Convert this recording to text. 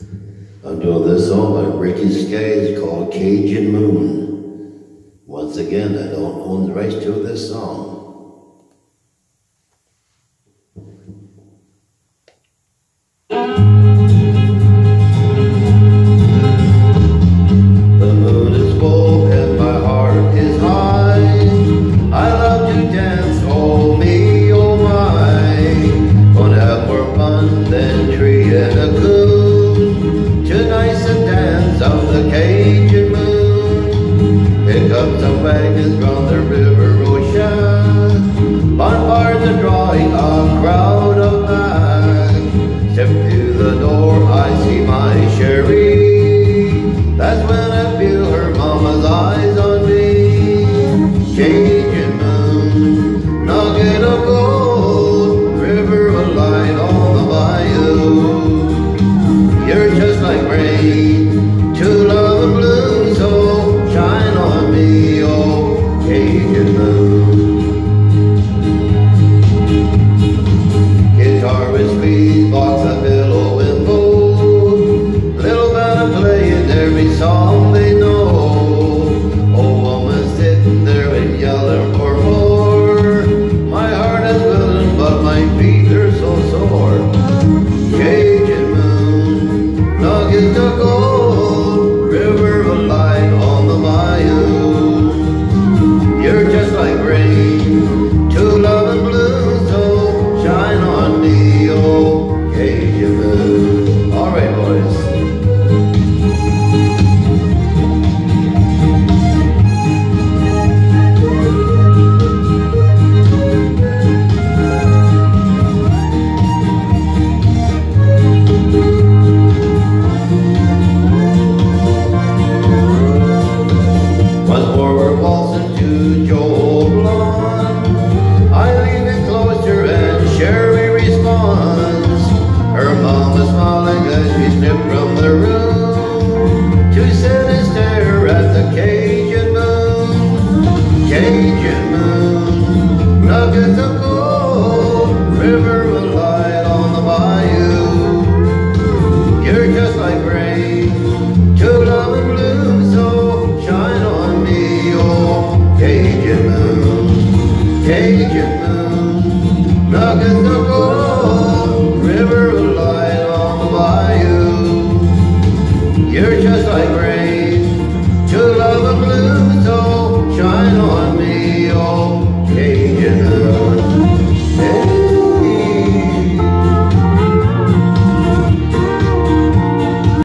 Until this song by Ricky Skaggs called Cajun Moon. Once again, I don't own the rights to this song. You're just like rain. as from the room to at the Cajun moon. Cajun moon, nuggets of gold, river of light on the bayou. You're just like rain to love and bloom, so shine on me, oh, Cajun moon, Cajun moon, nuggets of gold, river are you? You're just like rain.